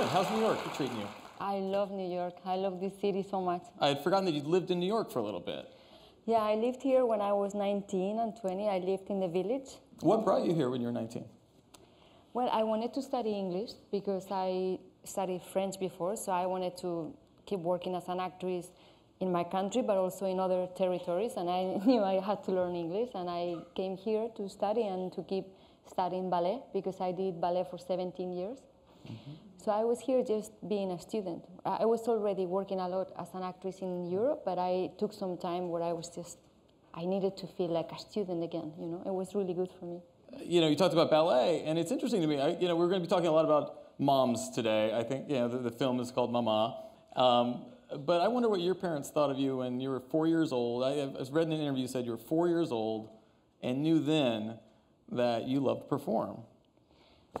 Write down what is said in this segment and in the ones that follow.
Doing? How's New York treating you? I love New York. I love this city so much. I had forgotten that you'd lived in New York for a little bit. Yeah, I lived here when I was 19 and 20. I lived in the village. What brought you here when you were 19? Well, I wanted to study English because I studied French before, so I wanted to keep working as an actress in my country, but also in other territories. And I knew I had to learn English, and I came here to study and to keep studying ballet because I did ballet for 17 years. Mm -hmm. So I was here just being a student. I was already working a lot as an actress in Europe, but I took some time where I was just, I needed to feel like a student again, you know? It was really good for me. You know, you talked about ballet, and it's interesting to me. I, you know, we're going to be talking a lot about moms today. I think, you know, the, the film is called Ma Ma. Um, but I wonder what your parents thought of you when you were four years old. I, I read in an interview you said you were four years old and knew then that you loved to perform.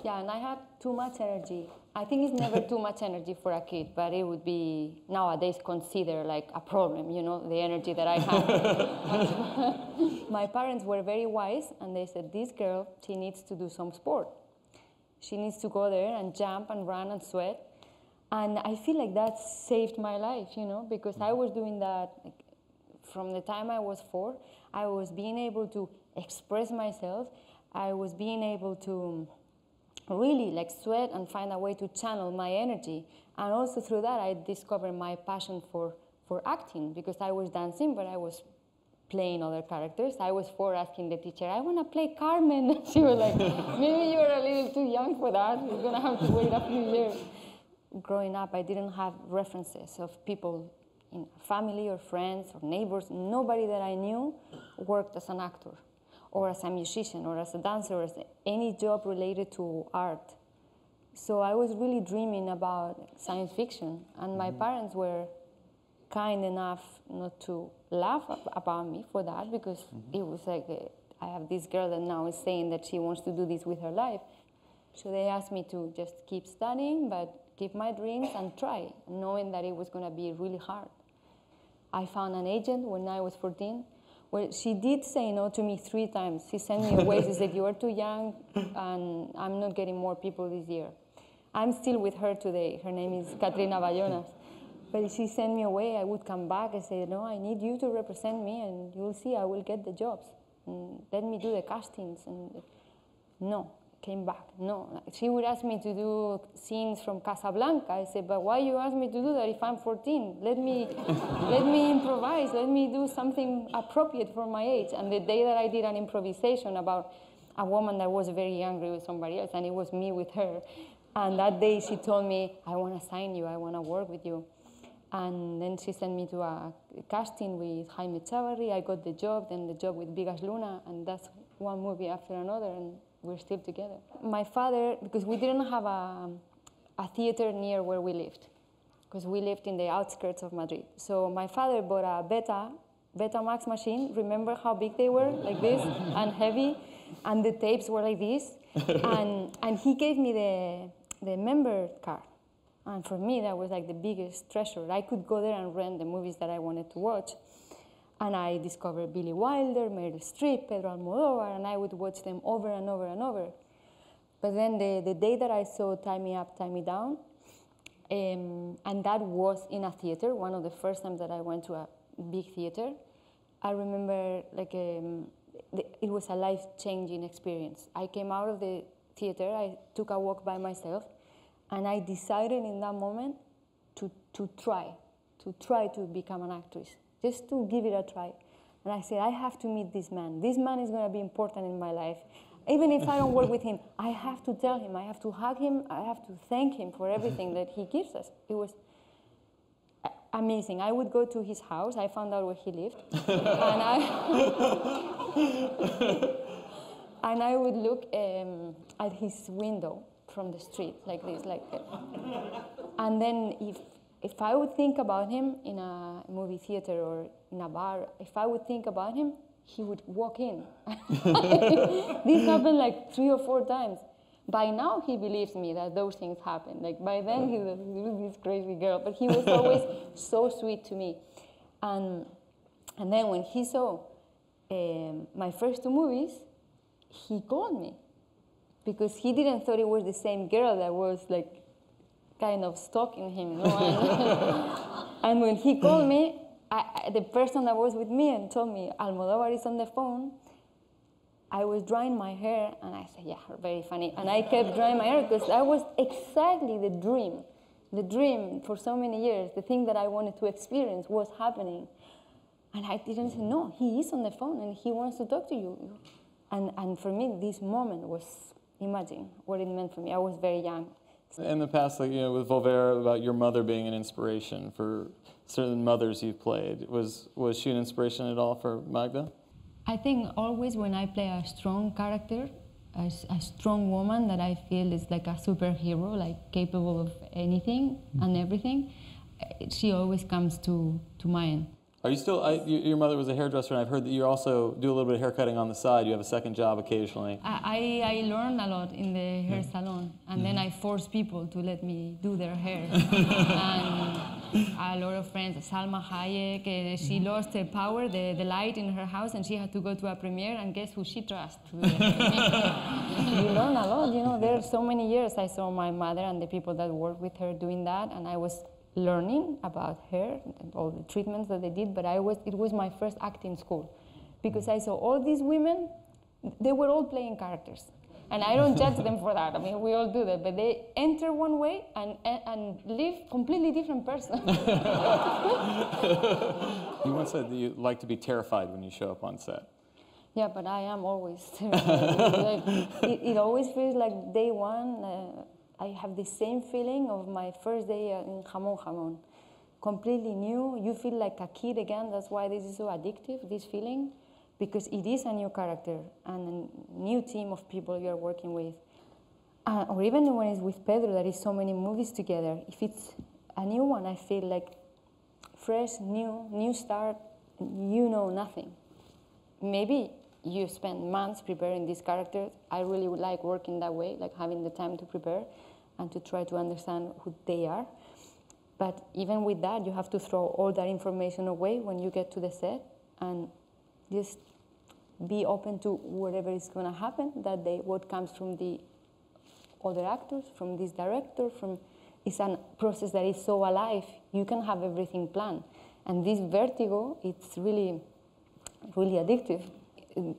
Yeah, and I had too much energy. I think it's never too much energy for a kid, but it would be nowadays considered like a problem, you know, the energy that I have. My parents were very wise and they said, this girl, she needs to do some sport. She needs to go there and jump and run and sweat and I feel like that saved my life, you know, because I was doing that like, from the time I was four. I was being able to express myself. I was being able to really like sweat and find a way to channel my energy. And also through that, I discovered my passion for, for acting because I was dancing, but I was playing other characters. I was four asking the teacher, I want to play Carmen. she was like, maybe you're a little too young for that. You're going to have to wait a few years growing up, I didn't have references of people in family or friends or neighbors. Nobody that I knew worked as an actor or as a musician or as a dancer or as any job related to art. So I was really dreaming about science fiction, and my mm parents were kind enough not to laugh about me for that because mm -hmm. it was like, I have this girl that now is saying that she wants to do this with her life. So they asked me to just keep studying, but keep my dreams and try, knowing that it was going to be really hard. I found an agent when I was 14 where she did say no to me three times. She sent me away. she said, You are too young, and I'm not getting more people this year. I'm still with her today. Her name is Katrina Bayonas. But she sent me away. I would come back and say, No, I need you to represent me, and you'll see I will get the jobs. And let me do the castings. And no came back. No, she would ask me to do scenes from Casablanca. I said, but why you ask me to do that if I'm 14? Let me, let me improvise. Let me do something appropriate for my age. And the day that I did an improvisation about a woman that was very angry with somebody else, and it was me with her. And that day she told me, I want to sign you. I want to work with you. And then she sent me to a casting with Jaime Chavarri. I got the job, then the job with Bigas Luna, and that's one movie after another. And we're still together. My father, because we didn't have a, a theater near where we lived, because we lived in the outskirts of Madrid. So my father bought a Beta, Betamax machine. Remember how big they were, like this, and heavy, and the tapes were like this. and, and he gave me the, the member card. And for me, that was like the biggest treasure. I could go there and rent the movies that I wanted to watch. And I discovered Billy Wilder, Meryl Streep, Pedro Almodovar, and I would watch them over and over and over. But then the, the day that I saw Tie Me Up, Tie Me Down, um, and that was in a theater, one of the first times that I went to a big theater, I remember like um, the, it was a life-changing experience. I came out of the theater, I took a walk by myself, and I decided in that moment to, to try, to try to become an actress just to give it a try. And I said, I have to meet this man. This man is going to be important in my life. Even if I don't work with him, I have to tell him, I have to hug him, I have to thank him for everything that he gives us. It was amazing. I would go to his house. I found out where he lived. and, I and I would look um, at his window from the street like this. like. that. and then if if I would think about him in a movie theater or in a bar, if I would think about him, he would walk in. this happened like three or four times. By now, he believes me that those things happen. Like by then, he was, this crazy girl, but he was always so sweet to me. And and then when he saw um, my first two movies, he called me because he didn't thought it was the same girl that was like kind of stalking him. No? And, and when he called me, I, the person that was with me and told me Almodovar is on the phone, I was drying my hair and I said, yeah, very funny. And I kept drying my hair because that was exactly the dream. The dream for so many years, the thing that I wanted to experience was happening. And I didn't say, no, he is on the phone and he wants to talk to you. And, and for me, this moment was, imagine what it meant for me. I was very young. In the past, like, you know, with Volver, about your mother being an inspiration for certain mothers you've played, was, was she an inspiration at all for Magda? I think always when I play a strong character, a, a, strong woman that I feel is like a superhero, like capable of anything and everything, eh, she always comes to, to mind. Are you still? I, your mother was a hairdresser, and I've heard that you also do a little bit of haircutting on the side. You have a second job occasionally. I, I, I learned a lot in the hair yeah. salon, and then I forced people to let me do their hair. and a lot of friends, Salma Hayek, uh, she mm-hmm. lost her power, the, the light in her house, and she had to go to a premiere. And guess who she trusts? you learn a lot, you know. There are so many years I saw my mother and the people that worked with her doing that, and I was learning about her and all the treatments that they did, but I was, it was my first acting school because I saw all these women, they were all playing characters. And I don't judge them for that. I mean, we all do that. But they enter one way and, and, and live completely different person. you once said that you like to be terrified when you show up on set. Yeah, but I am always terrified. like, it, it, always feels like day one. Uh, I have the same feeling of my first day in Jamon Jamon. Completely new. You feel like a kid again. That's why this is so addictive, this feeling, because it is a new character and a new team of people you're working with. Uh, or even when it's with Pedro, there is so many movies together. If it's a new one, I feel like fresh, new, new start, you know nothing. Maybe you spend months preparing these characters. I really would like working that way, like having the time to prepare and to try to understand who they are. But even with that, you have to throw all that information away when you get to the set and just be open to whatever is going to happen that day, what comes from the other actors, from this director, from it's a process that is so alive. You can have everything planned. And this vertigo, it's really, really addictive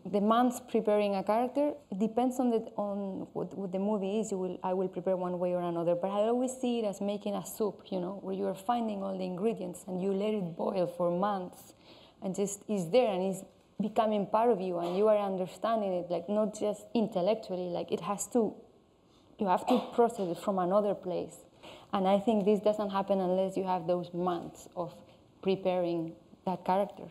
the months preparing a character depends on the on what, what the movie is. You will I will prepare one way or another, but I always see it as making a soup. You know, where you are finding all the ingredients and you let it boil for months, and just is there and it's becoming part of you, and you are understanding it like not just intellectually. Like it has to, you have to process it from another place, and I think this doesn't happen unless you have those months of preparing that character.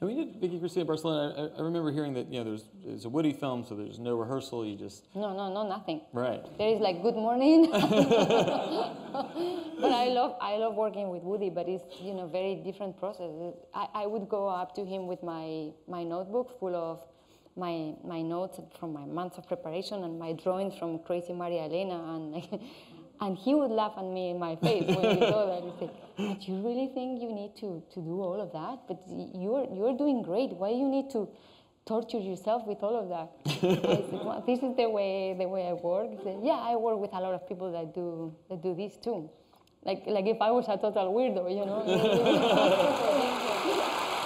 And we did Vicky Cristina Barcelona. I, I, remember hearing that you know there's it's a Woody film, so there's no rehearsal. You just no, no, no, nothing. Right. There is like good morning. but I love I love working with Woody, but it's you know very different process. I, I would go up to him with my my notebook full of my my notes from my months of preparation and my drawings from Crazy Maria Elena and. And he would laugh at me in my face when we go there. He said, "But you really think you need to, to do all of that? But you're you're doing great. Why do you need to torture yourself with all of that?" said, well, this is the way the way I work. He said, "Yeah, I work with a lot of people that do that do this too. Like like if I was a total weirdo, you know."